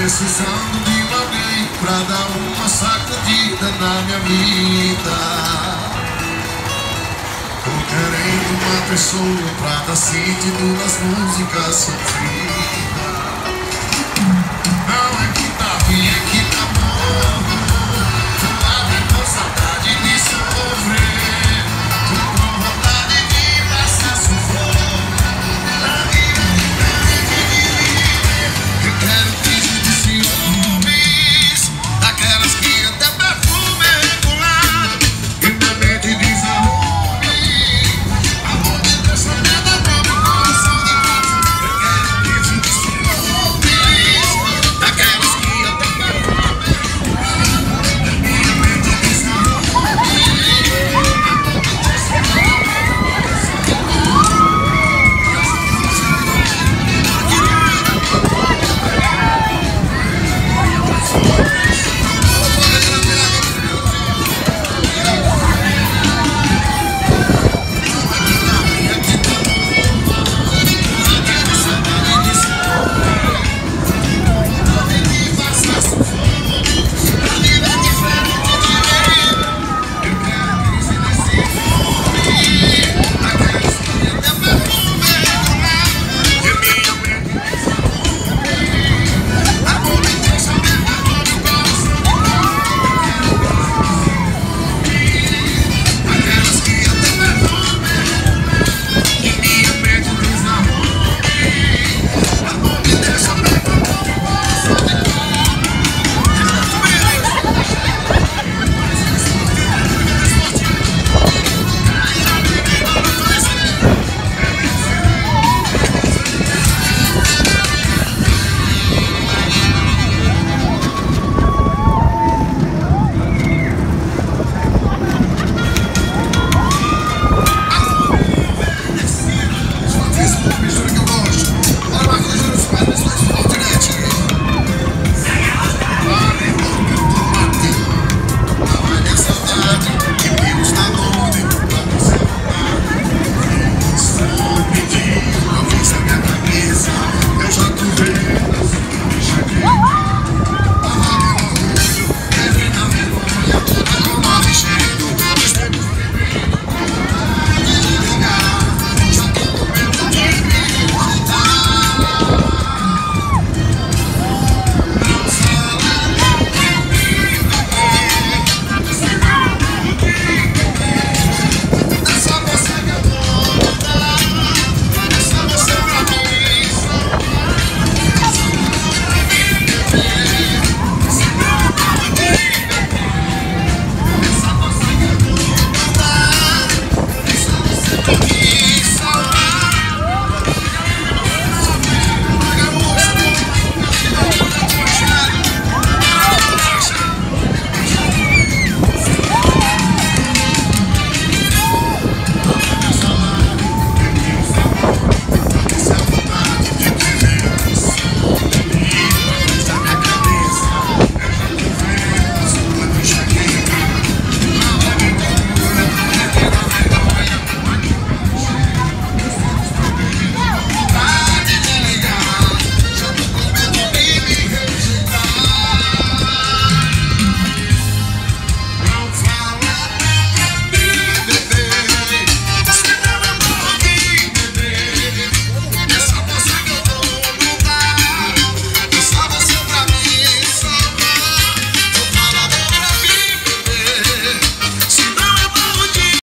precisando de alguém pra dar uma sacudida na minha vida. Tô querendo uma pessoa pra dar sentido nas músicas sofridas. Não é que